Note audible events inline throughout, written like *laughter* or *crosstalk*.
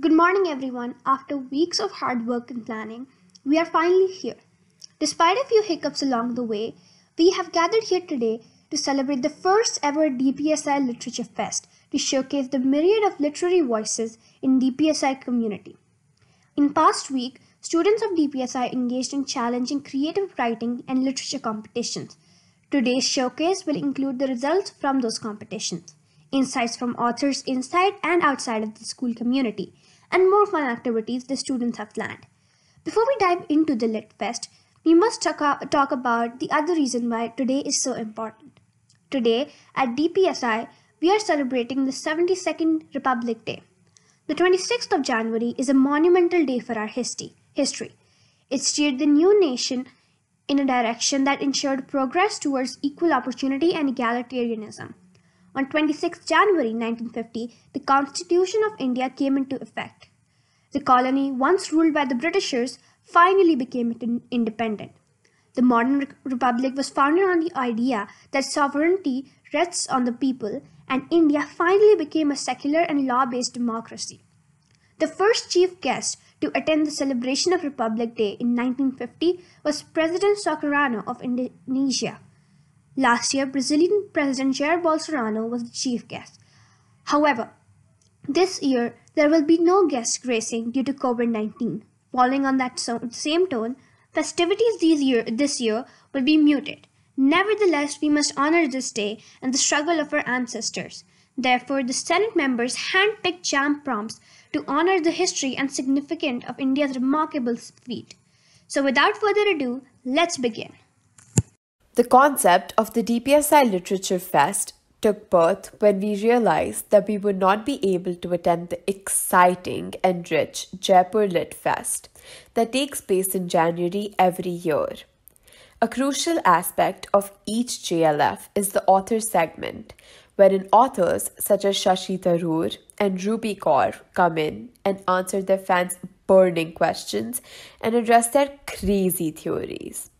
Good morning, everyone. After weeks of hard work and planning, we are finally here. Despite a few hiccups along the way, we have gathered here today to celebrate the first ever DPSI Literature Fest to showcase the myriad of literary voices in DPSI community. In past week, students of DPSI engaged in challenging creative writing and literature competitions. Today's showcase will include the results from those competitions, insights from authors inside and outside of the school community, and more fun activities the students have planned. Before we dive into the Lit Fest, we must talk, uh, talk about the other reason why today is so important. Today, at DPSI, we are celebrating the 72nd Republic Day. The 26th of January is a monumental day for our history. history. It steered the new nation in a direction that ensured progress towards equal opportunity and egalitarianism. On 26 January 1950, the Constitution of India came into effect. The colony, once ruled by the Britishers, finally became independent. The modern republic was founded on the idea that sovereignty rests on the people, and India finally became a secular and law based democracy. The first chief guest to attend the celebration of Republic Day in 1950 was President Sukarno of Indonesia. Last year, Brazilian President Jair Bolsonaro was the chief guest. However, this year there will be no guest gracing due to COVID 19. Following on that same tone, festivities this year, this year will be muted. Nevertheless, we must honor this day and the struggle of our ancestors. Therefore, the Senate members handpicked JAM prompts to honor the history and significance of India's remarkable feat. So, without further ado, let's begin. The concept of the DPSI Literature Fest took birth when we realized that we would not be able to attend the exciting and rich Jaipur Lit Fest that takes place in January every year. A crucial aspect of each JLF is the author segment, wherein authors such as Shashi Tharoor and Rupi Kaur come in and answer their fans' burning questions and address their crazy theories.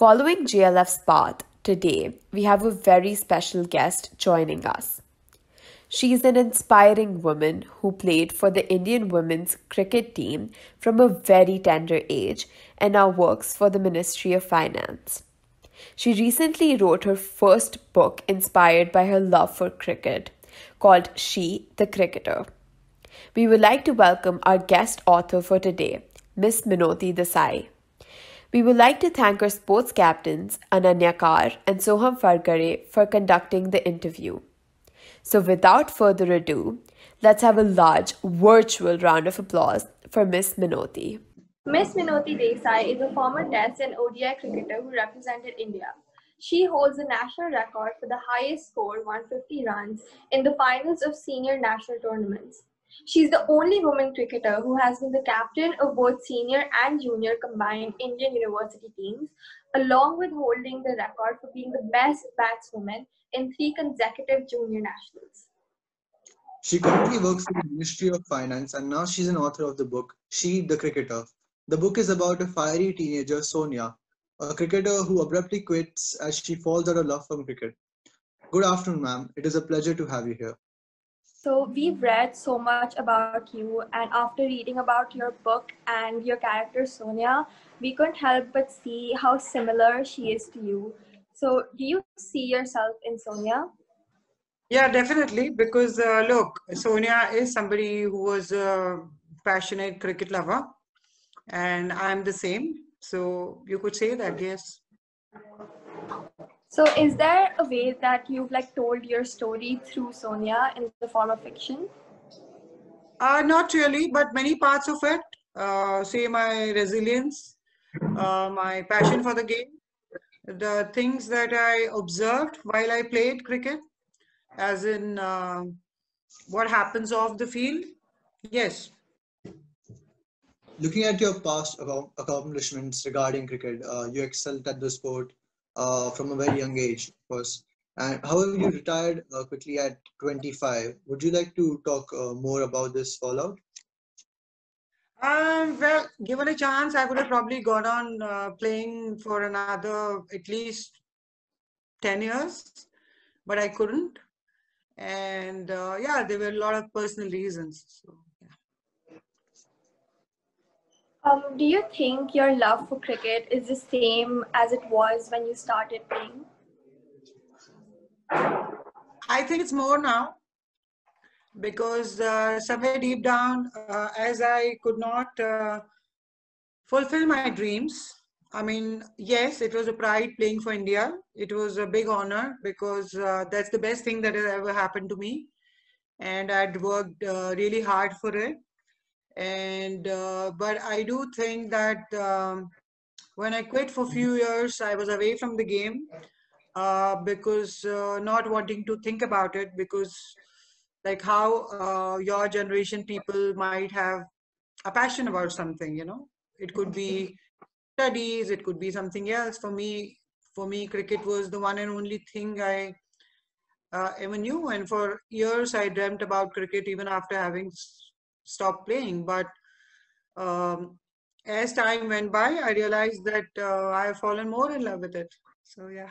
Following JLF's path, today we have a very special guest joining us. She is an inspiring woman who played for the Indian women's cricket team from a very tender age and now works for the Ministry of Finance. She recently wrote her first book inspired by her love for cricket, called She the Cricketer. We would like to welcome our guest author for today, Miss Minoti Desai. We would like to thank our sports captains, Ananya Kar and Soham Fargare, for conducting the interview. So, without further ado, let's have a large virtual round of applause for Miss Minoti. Miss Minoti Desai is a former Test and ODI cricketer who represented India. She holds the national record for the highest score, 150 runs, in the finals of senior national tournaments. She's the only woman cricketer who has been the captain of both senior and junior combined Indian university teams, along with holding the record for being the best batswoman in three consecutive junior nationals. She currently works in the Ministry of Finance and now she's an author of the book She the Cricketer, the book is about a fiery teenager, Sonia, a cricketer who abruptly quits as she falls out of love for cricket. Good afternoon, ma'am. It is a pleasure to have you here. So, we've read so much about you, and after reading about your book and your character, Sonia, we couldn't help but see how similar she is to you. So, do you see yourself in Sonia? Yeah, definitely. Because uh, look, Sonia is somebody who was a passionate cricket lover and I'm the same. So you could say that, yes. So is there a way that you've like told your story through Sonia in the form of fiction? Uh, not really, but many parts of it. Uh, say my resilience, uh, my passion for the game, the things that I observed while I played cricket, as in uh, what happens off the field. Yes, looking at your past accomplishments regarding cricket, uh, you excelled at the sport uh, from a very young age, of course. And however, you retired uh, quickly at 25. Would you like to talk uh, more about this fallout? Um, well, given a chance, I would have probably gone on uh, playing for another at least 10 years, but I couldn't. And uh, yeah, there were a lot of personal reasons. So. Um, do you think your love for cricket is the same as it was when you started playing? I think it's more now because uh, somewhere deep down, uh, as I could not uh, fulfill my dreams, I mean, yes, it was a pride playing for India. It was a big honor because uh, that's the best thing that has ever happened to me. And I'd worked uh, really hard for it. And, uh, but I do think that um, when I quit for a few years, I was away from the game uh, because uh, not wanting to think about it because like how uh, your generation people might have a passion about something, you know, it could be studies, it could be something else. For me, for me, cricket was the one and only thing I uh, ever knew. And for years, I dreamt about cricket even after having stopped playing. But um, as time went by, I realized that uh, I have fallen more in love with it. So yeah,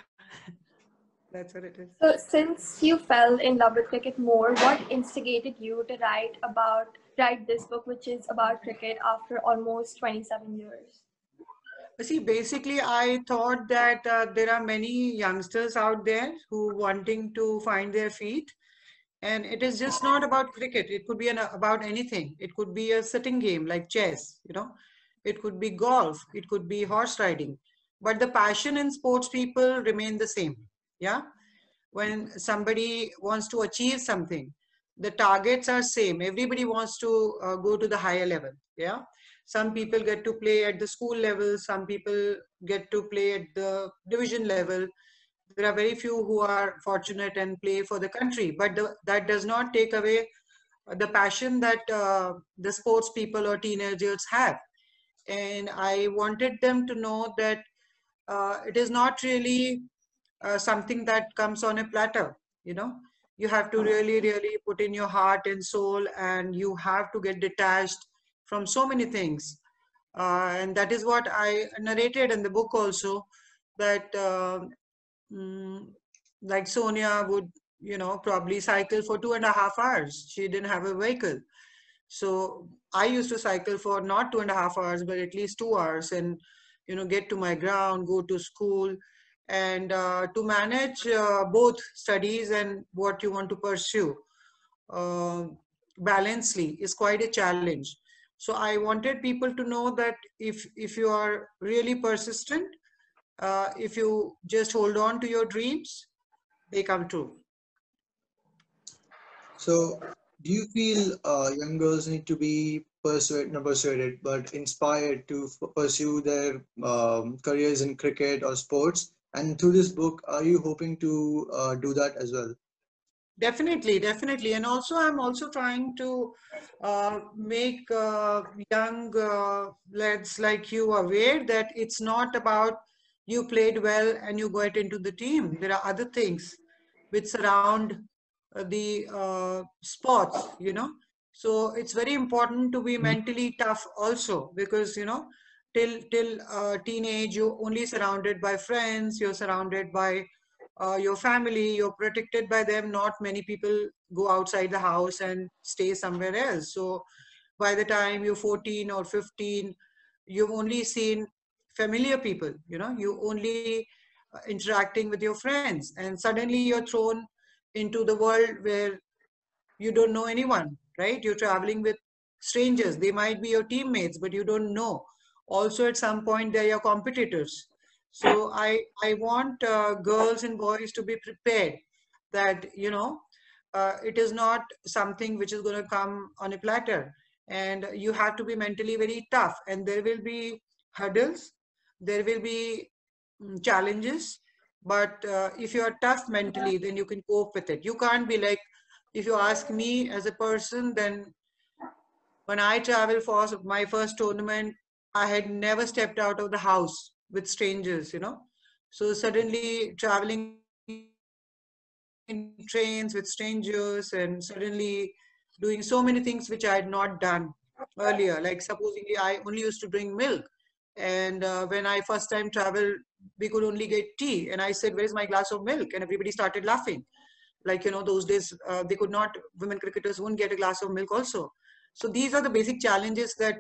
*laughs* that's what it is. So, since you fell in love with cricket more, what instigated you to write about write this book, which is about cricket after almost 27 years? See, basically, I thought that uh, there are many youngsters out there who wanting to find their feet. And it is just not about cricket. It could be an, about anything. It could be a sitting game like chess, you know. It could be golf. It could be horse riding. But the passion in sports people remain the same. Yeah. When somebody wants to achieve something, the targets are same. Everybody wants to uh, go to the higher level. Yeah some people get to play at the school level some people get to play at the division level there are very few who are fortunate and play for the country but the, that does not take away the passion that uh, the sports people or teenagers have and i wanted them to know that uh, it is not really uh, something that comes on a platter you know you have to really really put in your heart and soul and you have to get detached from so many things. Uh, and that is what I narrated in the book also, that mm, like Sonia would, you know, probably cycle for two and a half hours. She didn't have a vehicle. So I used to cycle for not two and a half hours, but at least two hours and, you know, get to my ground, go to school and uh, to manage uh, both studies and what you want to pursue uh, balancely is quite a challenge so I wanted people to know that if, if you are really persistent, uh, if you just hold on to your dreams, they come true. So do you feel uh, young girls need to be persuaded, not persuaded, but inspired to pursue their um, careers in cricket or sports? And through this book, are you hoping to uh, do that as well? definitely definitely and also i'm also trying to uh, make uh, young uh, lads like you aware that it's not about you played well and you got into the team there are other things which surround uh, the uh, sports you know so it's very important to be mm-hmm. mentally tough also because you know till till uh, teenage you're only surrounded by friends you're surrounded by uh, your family, you're protected by them. Not many people go outside the house and stay somewhere else. So by the time you're 14 or 15, you've only seen familiar people, you know, you only uh, interacting with your friends and suddenly you're thrown into the world where you don't know anyone, right? You're traveling with strangers. They might be your teammates, but you don't know. Also at some point, they're your competitors so I, I want uh, girls and boys to be prepared that, you know, uh, it is not something which is going to come on a platter. And you have to be mentally very tough. And there will be hurdles, there will be mm, challenges. But uh, if you are tough mentally, then you can cope with it. You can't be like, if you ask me as a person, then when I travel for my first tournament, I had never stepped out of the house with strangers, you know. So suddenly traveling in trains with strangers and suddenly doing so many things which I had not done earlier. Like supposedly I only used to drink milk. And uh, when I first time traveled, we could only get tea. And I said, where's my glass of milk? And everybody started laughing. Like, you know, those days uh, they could not, women cricketers wouldn't get a glass of milk also. So these are the basic challenges that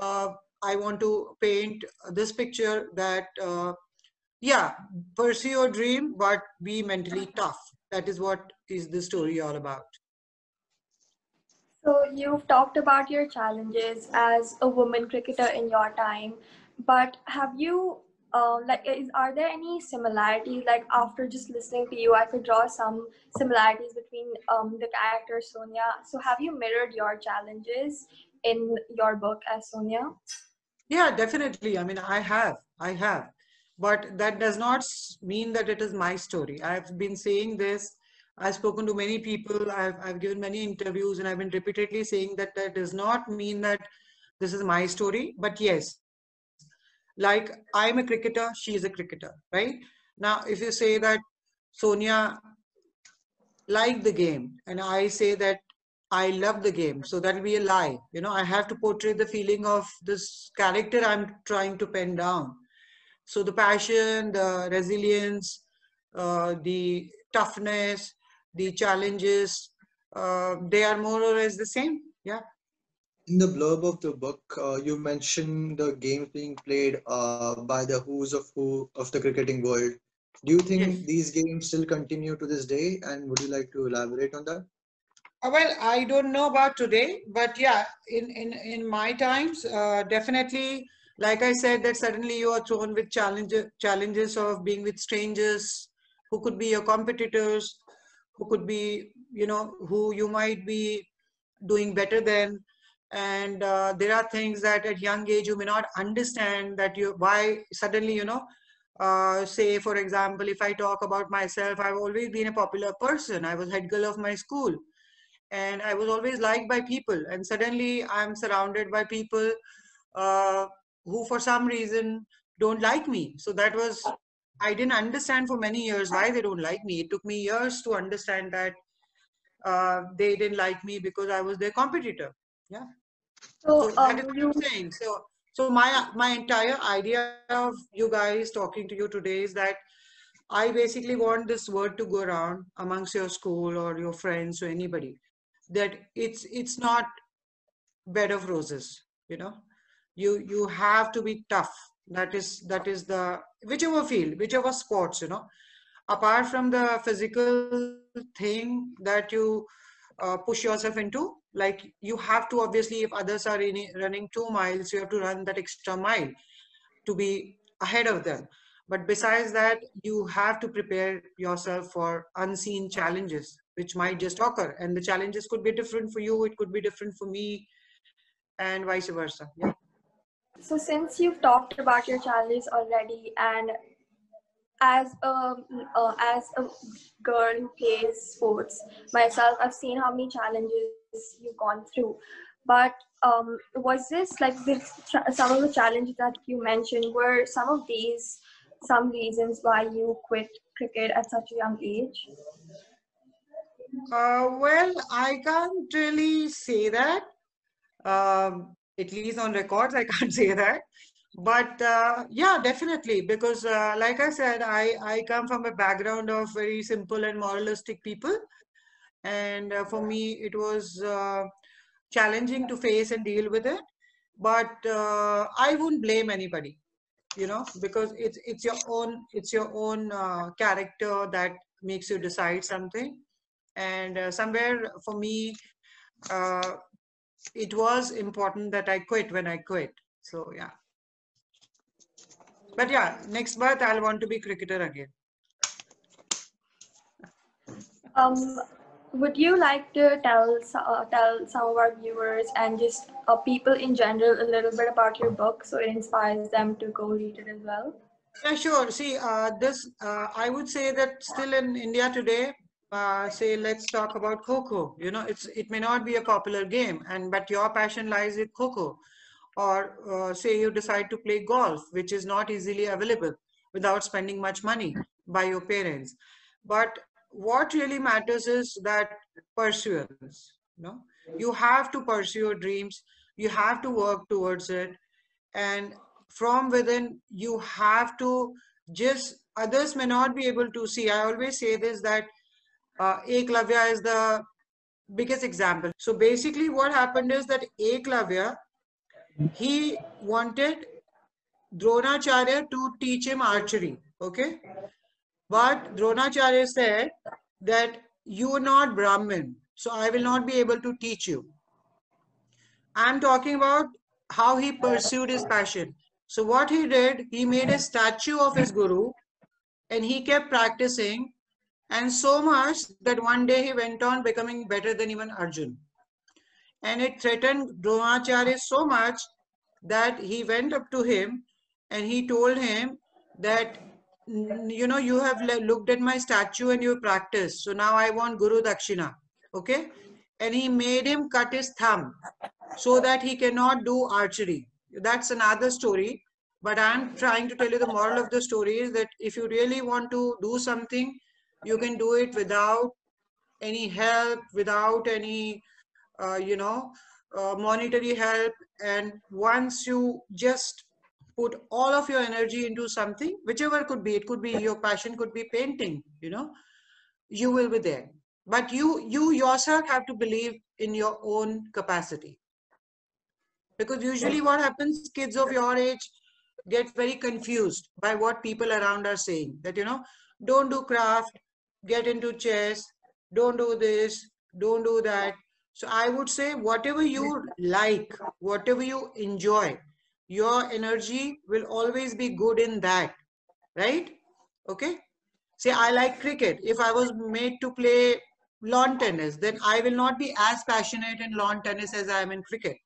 uh, I want to paint this picture that, uh, yeah, pursue your dream, but be mentally tough. That is what is the story all about. So you've talked about your challenges as a woman cricketer in your time, but have you uh, like is, are there any similarities like after just listening to you i could draw some similarities between um, the character sonia? So have you mirrored your challenges in your book as sonia? Yeah definitely. I mean i have. I have. But that does not mean that it is my story. I've been saying this. I've spoken to many people, I've, I've given many interviews, and I've been repeatedly saying that that does not mean that this is my story. But yes, like I'm a cricketer, she is a cricketer, right? Now, if you say that Sonia liked the game, and I say that I love the game, so that'll be a lie. You know, I have to portray the feeling of this character I'm trying to pen down. So the passion, the resilience, uh, the toughness, the challenges, uh, they are more or less the same. Yeah. In the blurb of the book, uh, you mentioned the games being played uh, by the who's of who of the cricketing world. Do you think Yes. these games still continue to this day? And would you like to elaborate on that? Uh, Well, I don't know about today, but yeah, in in in my times, uh, definitely, like I said, that suddenly you are thrown with challenges challenges of being with strangers who could be your competitors, who could be you know who you might be doing better than, and uh, there are things that at young age you may not understand that you why suddenly you know. Uh, say for example if i talk about myself i've always been a popular person i was head girl of my school and I was always liked by people. And suddenly I'm surrounded by people uh, who, for some reason, don't like me. So that was, I didn't understand for many years why they don't like me. It took me years to understand that uh, they didn't like me because I was their competitor. Yeah. so So that is um, what you I'm saying. So, so my my entire idea of you guys talking to you today is that I basically want this word to go around amongst your school or your friends or anybody that it's it's not bed of roses you know you you have to be tough that is that is the whichever field whichever sports you know apart from the physical thing that you uh, push yourself into like you have to obviously if others are in, running two miles you have to run that extra mile to be ahead of them. But besides that you have to prepare yourself for unseen challenges which might just occur. And the challenges could be different for you it could be different for me and vice versa yeah. So since you've talked about your challenges already, and as a uh, as a girl who plays sports myself, I've seen how many challenges you've gone through. But um, was this like this, some of the challenges that you mentioned were some of these some reasons why you quit cricket at such a young age? Uh, well, I can't really say that. Um, at least on records, I can't *laughs* say that. But uh, yeah, definitely, because uh, like I said, I, I come from a background of very simple and moralistic people. And uh, for me, it was uh, challenging to face and deal with it. But uh, I wouldn't blame anybody, you know, because it's it's your own it's your own uh, character that makes you decide something and somewhere for me it was important that i quit when i quit so yeah but yeah next birth i'll want to be cricketer again. Um, would you like to tell uh, tell some of our viewers and just uh, people in general a little bit about your book so it inspires them to go read it as well? yeah sure. See uh, this uh, i would say that still in india today uh, say let's talk about kho kho you know it's it may not be a popular game and but your passion lies with kho kho or uh, say you decide to play golf which is not easily available without spending much money by your parents. But what really matters is that pursuance you know? You have to pursue your dreams you have to work towards it and from within you have to just others may not be able to see. I always say this that uh, eklavya is the biggest example. So basically what happened is that eklavya he wanted Dronacharya to teach him archery. Okay. But Dronacharya said that you are not Brahmin, so I will not be able to teach you. I'm talking about how he pursued his passion. So what he did, he made a statue of his guru and he kept practicing and so much that one day he went on becoming better than even Arjun. And it threatened Dronacharya so much that he went up to him and he told him that you know you have looked at my statue and you practiced so now i want guru dakshina. Okay? And he made him cut his thumb so that he cannot do archery. That's another story. But i'm trying to tell you the moral of the story is that if you really want to do something you can do it without any help without any you know uh, monetary help. And once you just put all of your energy into something whichever could be it could be your passion could be painting you know you will be there. But you you yourself have to believe in your own capacity. Because usually what happens kids of your age get very confused by what people around are saying. That you know don't do craft get into chess don't do this don't do that so i would say whatever you like whatever you enjoy your energy will always be good in that right? Okay? Say i like cricket. If i was made to play lawn tennis then i will not be as passionate in lawn tennis as i am in cricket.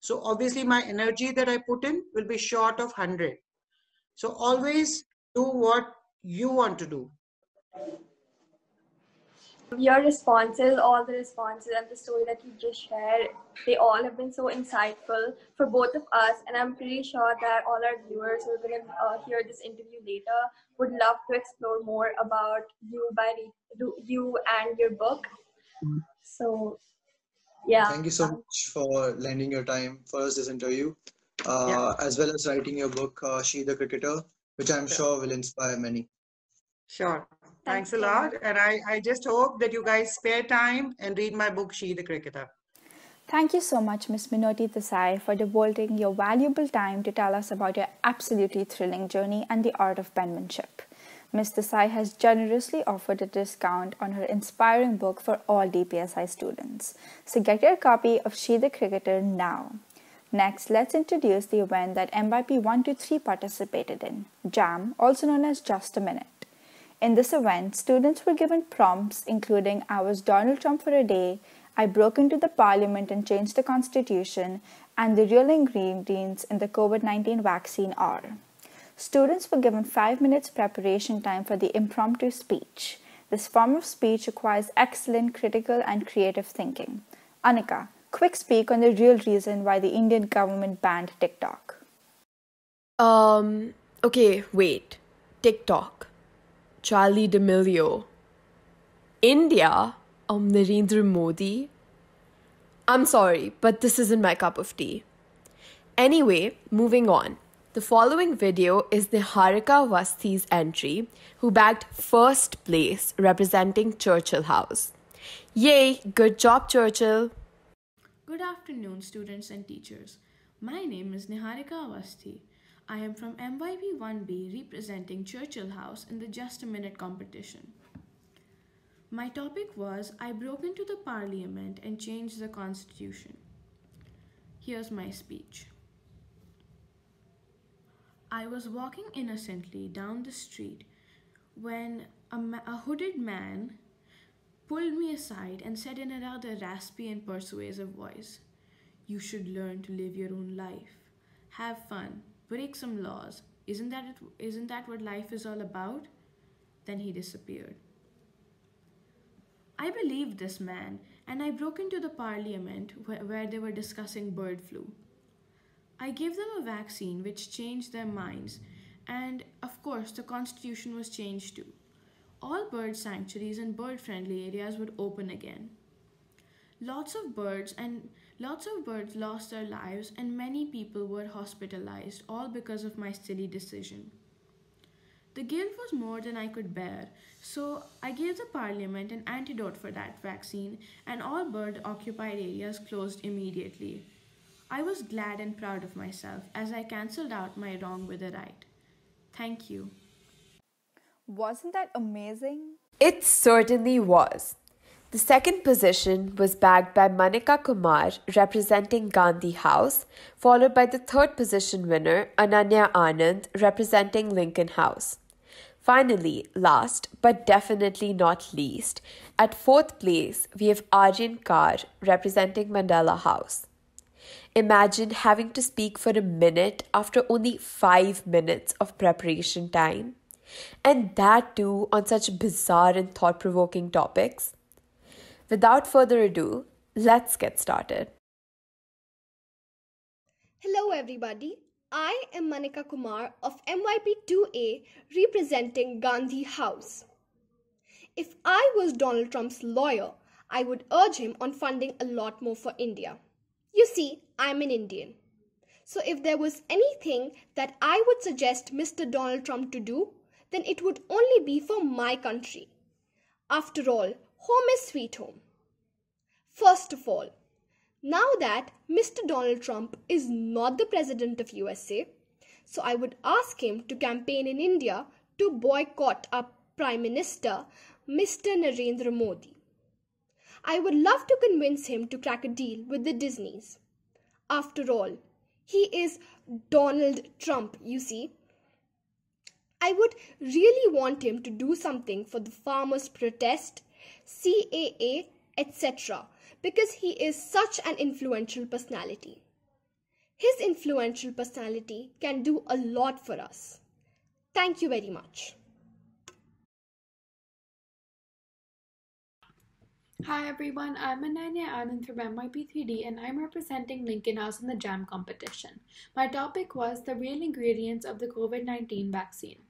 So obviously my energy that i put in will be short of 100 so always do what you want to do your responses, all the responses and the story that you just shared, they all have been so insightful for both of us. And I'm pretty sure that all our viewers who are going to uh, hear this interview later would love to explore more about you by you and your book. So, yeah. Thank you so much for lending your time for us this interview, uh, yeah. as well as writing your book, uh, She the Cricketer, which I'm sure will inspire many. Sure. Thanks a lot. And I, I just hope that you guys spare time and read my book, She the Cricketer. Thank you so much, Ms. Minoti Desai, for devoting your valuable time to tell us about your absolutely thrilling journey and the art of penmanship. Ms. Desai has generously offered a discount on her inspiring book for all DPSI students. So get your copy of She the Cricketer now. Next, let's introduce the event that MYP 123 participated in, JAM, also known as Just a Minute. In this event, students were given prompts including I was Donald Trump for a day, I broke into the parliament and changed the constitution, and the real ingredients in the COVID 19 vaccine are. Students were given five minutes preparation time for the impromptu speech. This form of speech requires excellent critical and creative thinking. Anika, quick speak on the real reason why the Indian government banned TikTok. Um, okay, wait. TikTok. Charli D'Amelio. India, um, Narendra Modi. I'm sorry, but this isn't my cup of tea. Anyway, moving on. The following video is Niharika Awasthi's entry, who bagged first place representing Churchill House. Yay, good job, Churchill! Good afternoon, students and teachers. My name is Niharika Awasthi. I am from MYP 1B representing Churchill House in the Just a Minute competition. My topic was I broke into the parliament and changed the constitution. Here's my speech. I was walking innocently down the street when a, a hooded man pulled me aside and said in a rather raspy and persuasive voice, You should learn to live your own life. Have fun break some laws. Isn't that, it, isn't that what life is all about? Then he disappeared. I believed this man and I broke into the parliament where, where they were discussing bird flu. I gave them a vaccine which changed their minds, and of course, the constitution was changed too. All bird sanctuaries and bird friendly areas would open again. Lots of birds and lots of birds lost their lives and many people were hospitalized all because of my silly decision. The guilt was more than I could bear, so I gave the parliament an antidote for that vaccine and all bird occupied areas closed immediately. I was glad and proud of myself as I cancelled out my wrong with a right. Thank you. Wasn't that amazing? It certainly was. The second position was bagged by Manika Kumar, representing Gandhi House, followed by the third position winner, Ananya Anand, representing Lincoln House. Finally, last but definitely not least, at fourth place, we have Arjun Kar, representing Mandela House. Imagine having to speak for a minute after only five minutes of preparation time. And that too on such bizarre and thought provoking topics. Without further ado, let's get started. Hello, everybody. I am Manika Kumar of MYP2A representing Gandhi House. If I was Donald Trump's lawyer, I would urge him on funding a lot more for India. You see, I'm an Indian. So if there was anything that I would suggest Mr. Donald Trump to do, then it would only be for my country. After all, home is sweet home. First of all, now that Mr. Donald Trump is not the president of USA, so I would ask him to campaign in India to boycott our Prime Minister, Mr. Narendra Modi. I would love to convince him to crack a deal with the Disneys. After all, he is Donald Trump, you see. I would really want him to do something for the farmers' protest, CAA, etc., because he is such an influential personality. His influential personality can do a lot for us. Thank you very much. Hi everyone, I'm Ananya Anand from MYP3D and I'm representing Lincoln House in the JAM competition. My topic was the real ingredients of the COVID 19 vaccine.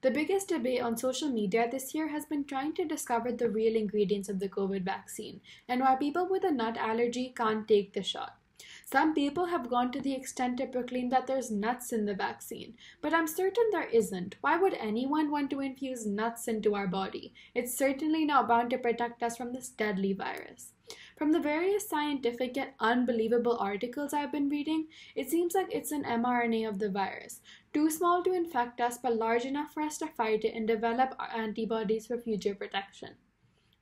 The biggest debate on social media this year has been trying to discover the real ingredients of the COVID vaccine and why people with a nut allergy can't take the shot. Some people have gone to the extent to proclaim that there's nuts in the vaccine, but I'm certain there isn't. Why would anyone want to infuse nuts into our body? It's certainly not bound to protect us from this deadly virus. From the various scientific yet unbelievable articles I've been reading, it seems like it's an mRNA of the virus, too small to infect us but large enough for us to fight it and develop antibodies for future protection.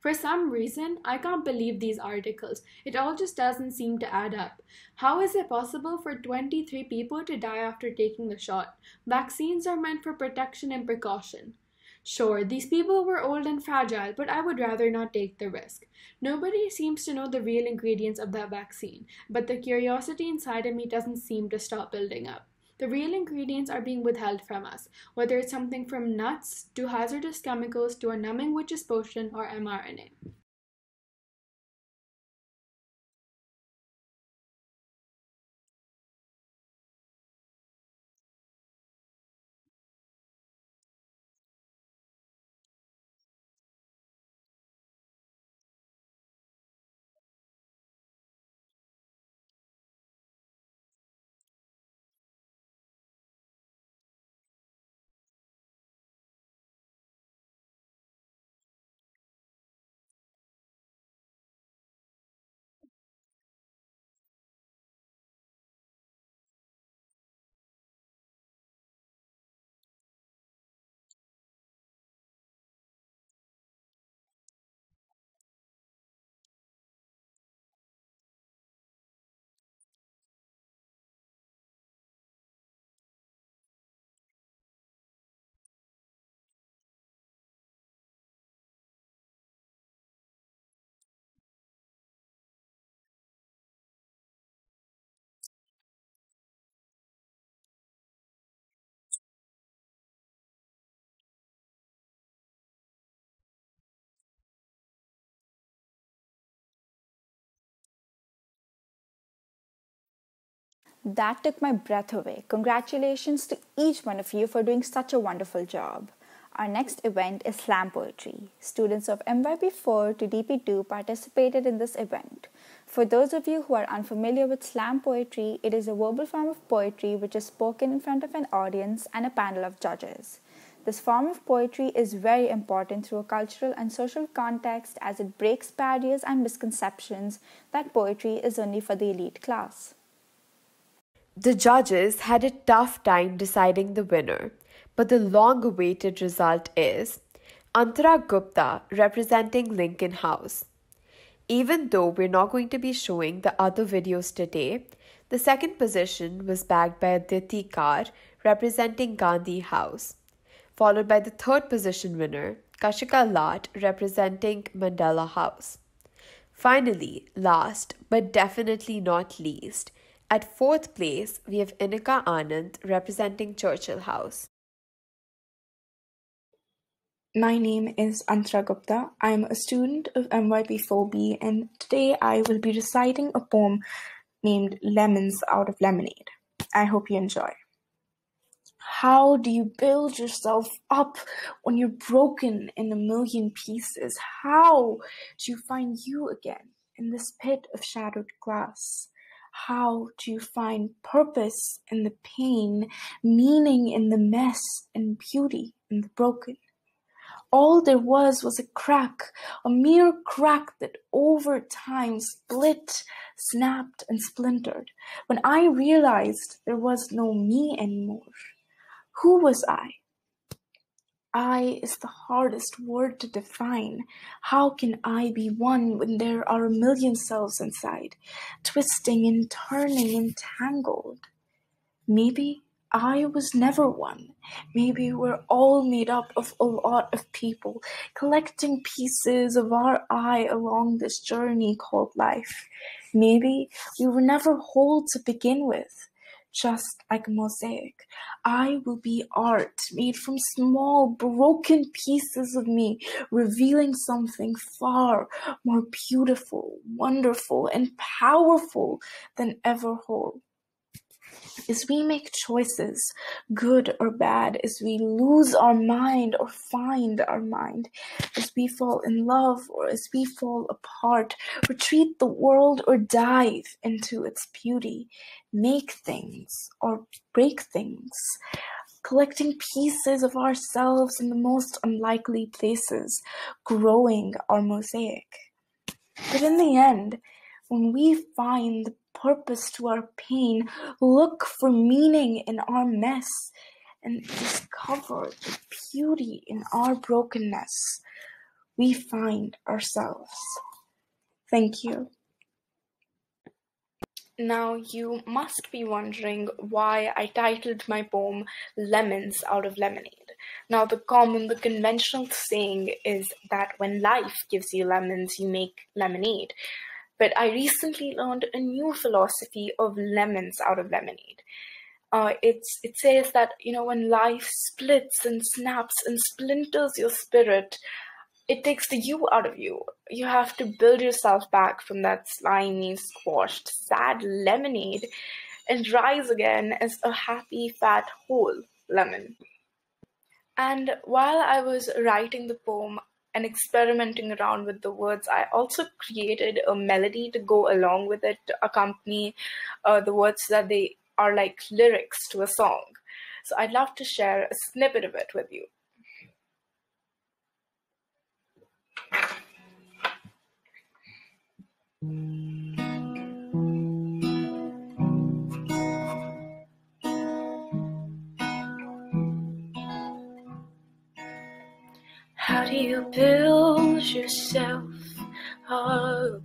For some reason, I can't believe these articles. It all just doesn't seem to add up. How is it possible for 23 people to die after taking the shot? Vaccines are meant for protection and precaution. Sure, these people were old and fragile, but I would rather not take the risk. Nobody seems to know the real ingredients of that vaccine, but the curiosity inside of me doesn't seem to stop building up. The real ingredients are being withheld from us, whether it's something from nuts to hazardous chemicals to a numbing witch's potion or mRNA. That took my breath away. Congratulations to each one of you for doing such a wonderful job. Our next event is slam poetry. Students of MYP4 to DP2 participated in this event. For those of you who are unfamiliar with slam poetry, it is a verbal form of poetry which is spoken in front of an audience and a panel of judges. This form of poetry is very important through a cultural and social context as it breaks barriers and misconceptions that poetry is only for the elite class. The judges had a tough time deciding the winner, but the long awaited result is Antara Gupta representing Lincoln House. Even though we're not going to be showing the other videos today, the second position was bagged by Aditi Kar representing Gandhi House, followed by the third position winner, Kashika Lat representing Mandela House. Finally, last but definitely not least, at fourth place, we have Inika Anand representing Churchill House. My name is Antara Gupta. I'm a student of MYP4B, and today I will be reciting a poem named Lemons Out of Lemonade. I hope you enjoy. How do you build yourself up when you're broken in a million pieces? How do you find you again in this pit of shattered glass? How do you find purpose in the pain, meaning in the mess, and beauty in the broken? All there was was a crack, a mere crack that over time split, snapped, and splintered. When I realized there was no me anymore, who was I? I is the hardest word to define. How can I be one when there are a million selves inside, twisting and turning and tangled? Maybe I was never one. Maybe we're all made up of a lot of people, collecting pieces of our I along this journey called life. Maybe we were never whole to begin with just like mosaic. I will be art made from small, broken pieces of me, revealing something far more beautiful, wonderful, and powerful than ever whole. As we make choices, good or bad, as we lose our mind or find our mind, as we fall in love or as we fall apart, retreat the world or dive into its beauty, make things or break things, collecting pieces of ourselves in the most unlikely places, growing our mosaic. But in the end, when we find purpose to our pain, look for meaning in our mess, and discover the beauty in our brokenness, we find ourselves. Thank you. Now, you must be wondering why I titled my poem Lemons Out of Lemonade. Now, the common, the conventional saying is that when life gives you lemons, you make lemonade. But I recently learned a new philosophy of lemons out of lemonade. Uh, it's it says that you know when life splits and snaps and splinters your spirit, it takes the you out of you. You have to build yourself back from that slimy, squashed, sad lemonade and rise again as a happy, fat, whole lemon. And while I was writing the poem and experimenting around with the words, I also created a melody to go along with it to accompany uh, the words that they are like lyrics to a song. So I'd love to share a snippet of it with you. How do you build yourself up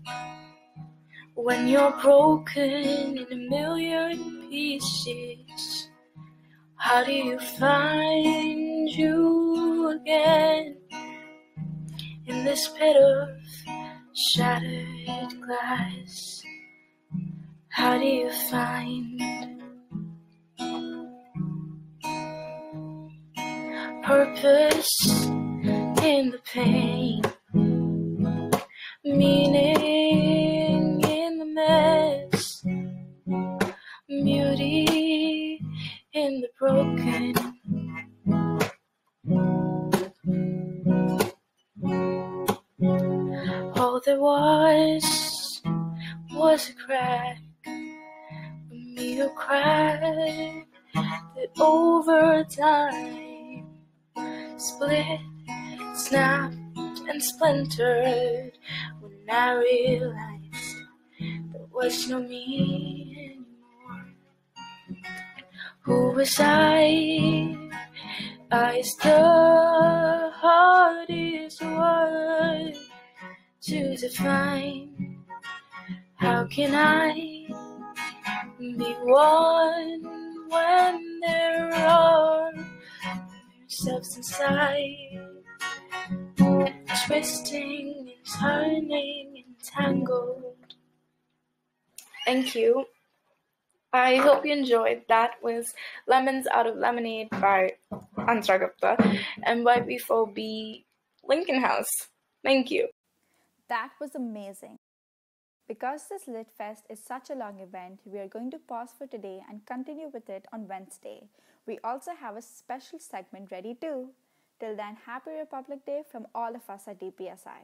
when you're broken in a million pieces? How do you find you again in this pit of shattered glass? How do you find purpose in the pain? Meaning Who was I? I's the hardest word to define. How can I be one when there are yourselves inside? Twisting turning, entangled. Thank you. I hope you enjoyed. That was Lemons Out of Lemonade by Antara Gupta and YP4B Lincoln House. Thank you. That was amazing. Because this Lit Fest is such a long event, we are going to pause for today and continue with it on Wednesday. We also have a special segment ready too. Till then, happy Republic Day from all of us at DPSI.